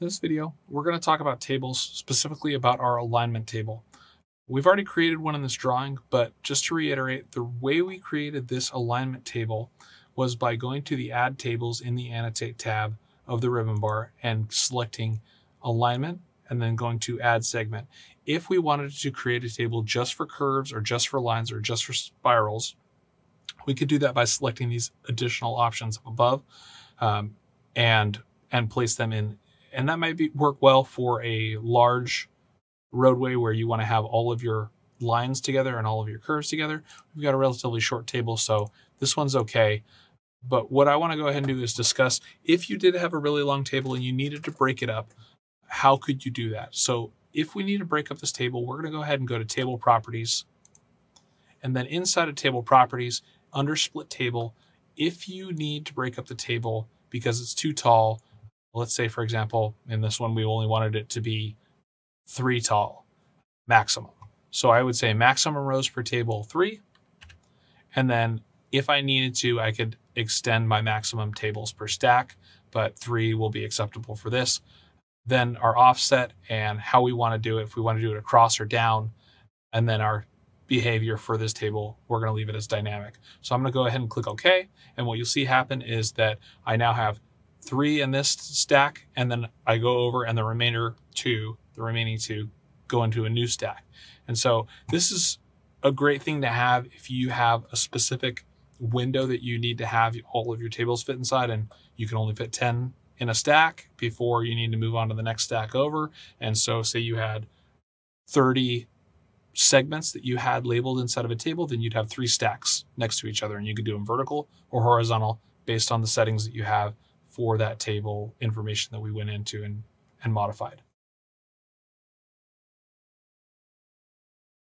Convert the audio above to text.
In this video, we're going to talk about tables, specifically about our alignment table. We've already created one in this drawing, but just to reiterate, the way we created this alignment table was by going to the Add Tables in the Annotate tab of the ribbon bar and selecting Alignment and then going to Add Segment. If we wanted to create a table just for curves or just for lines or just for spirals, we could do that by selecting these additional options above um, and and place them in. And that might be work well for a large roadway where you want to have all of your lines together and all of your curves together. We've got a relatively short table, so this one's okay. But what I want to go ahead and do is discuss if you did have a really long table and you needed to break it up, how could you do that? So if we need to break up this table, we're going to go ahead and go to table properties. And then inside of table properties, under split table, if you need to break up the table because it's too tall, let's say, for example, in this one, we only wanted it to be three tall, maximum. So I would say maximum rows per table, three. And then if I needed to, I could extend my maximum tables per stack, but three will be acceptable for this. Then our offset and how we want to do it, if we want to do it across or down, and then our behavior for this table, we're going to leave it as dynamic. So I'm going to go ahead and click OK. And what you'll see happen is that I now have three in this stack, and then I go over and the remainder two, the remaining two, go into a new stack. And so this is a great thing to have if you have a specific window that you need to have all of your tables fit inside and you can only fit 10 in a stack before you need to move on to the next stack over. And so say you had 30 segments that you had labeled inside of a table, then you'd have three stacks next to each other and you could do them vertical or horizontal based on the settings that you have for that table information that we went into and, and modified.